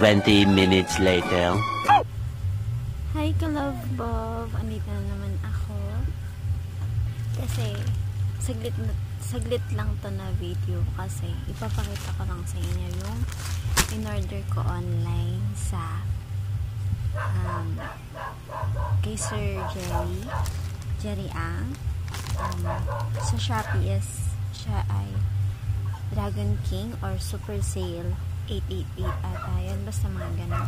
20 minutes later. Hi, ka-love Bob. Andito na naman ako. Kasi, saglit, saglit lang to na video kasi ipapakita ko lang sa inyo yung in-order ko online sa um, kay Sir Jerry Jerry Ang um, sa Shopee is siya ay Dragon King or Super Sale 888 ata yan basta mga ganun.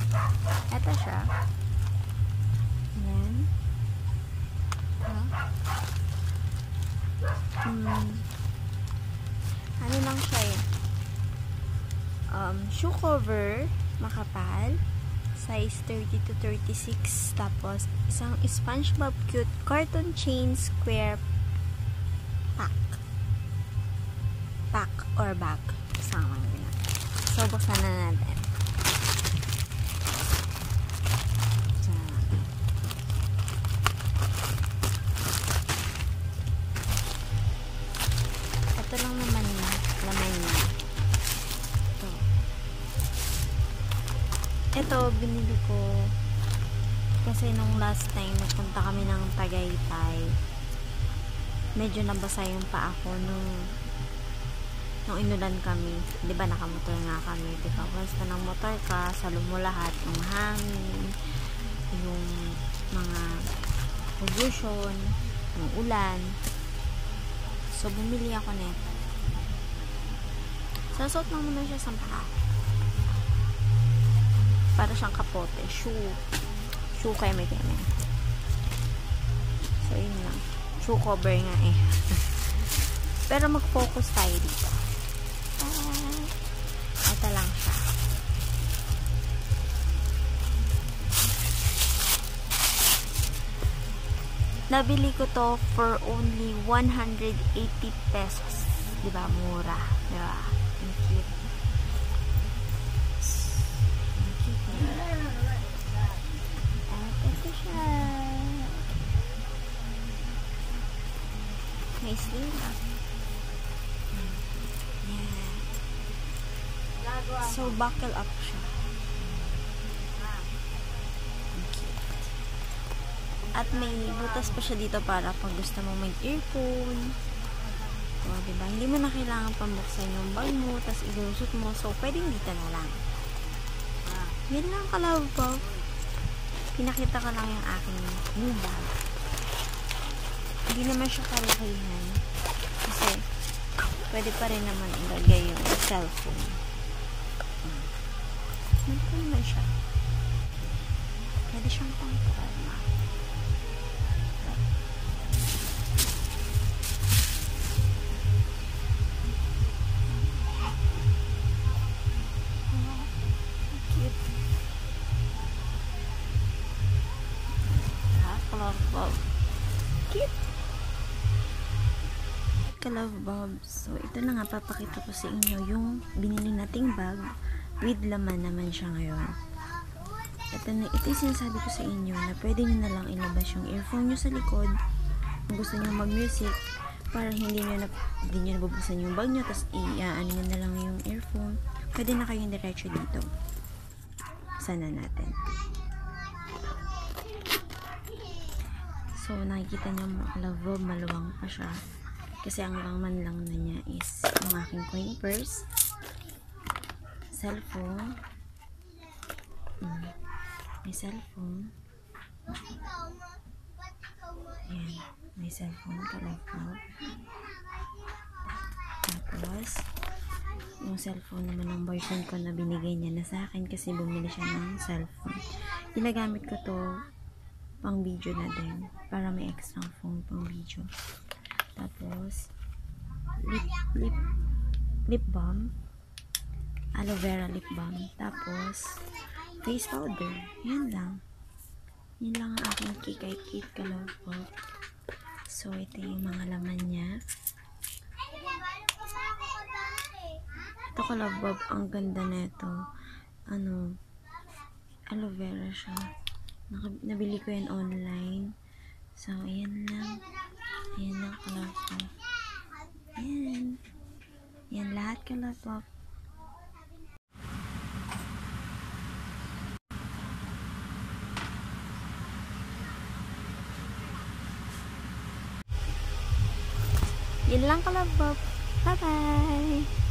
Eto siya. Yan ha hmm. ano lang siya eh. Um, shoe cover makapal size 30 to 36 tapos isang SpongeBob cute carton chain square pack. Pack or bag so buksan na natin. Na ito lang naman na laman niya ito. Ito binili ko kasi nung last time nagpunta kami ng Tagaytay medyo nabasa yung paa ko nung nung inulan kami di ba nakamotor nga kami? Di ba basta ng motor ka salo mo lahat ng hangin yung mga pollution yung ulan. So bumili ako nito sasot lang muna siya sa paa. Para siyang kapote. Shoe. Shoe may keme so yun lang. Shoe cover nga eh. Pero mag focus tayo dito nabili ko to for only 180 pesos diba mura diba ang cute. May sleeve. So, buckle up siya. Ang cute. At may butas pa siya dito para pag gusto mo mag-earphone. O, diba? Hindi mo na kailangan pambuksan yung bag mo, tapos ilusot mo. So, pwedeng dito na lang. Yan lang kalawag po. Pinakita ko lang yung aking new bag. Hindi naman siya kalakihan. Kasi, pwede pa rin naman ilagay yung cellphone. Ano pa naman siya? Pwede siyang pang Ah, Love Bob. Cute. Ka-love Bob. So, ito na nga, papakita ko sa inyo yung binili nating bag with laman naman siya ngayon. Ito, na, ito yung sinasabi ko sa inyo na pwede nyo na lang ilabas yung earphone nyo sa likod kung gusto nyo mag-music para hindi nyo na hindi nyo nabubuksan yung bag nyo tapos i-ano nyo na lang yung earphone pwede na kayong diretso dito sana natin so nakikita nyo love maluwang pa siya. Kasi ang laman lang na niya is yung aking coin purse cellphone mm, may cellphone. Yan may cellphone kalapag tapos yung cellphone naman ng boyfriend ko na binigay niya na sa akin kasi bumili siya ng cellphone. Ginagamit ko to pang video na din para may extra phone pang video. Tapos lip lip lip balm. Aloe vera lip balm. Tapos face powder. Yan lang. Yan lang ang aking kikay kit kalawag so ito yung mga laman niya. Ito kalawag ang ganda nito ano aloe vera siya nabili ko yan online. So, ayan lang. Ayan lang color pop. Ayan. Ayan, lahat color pop. Yan lang color pop. Bye-bye!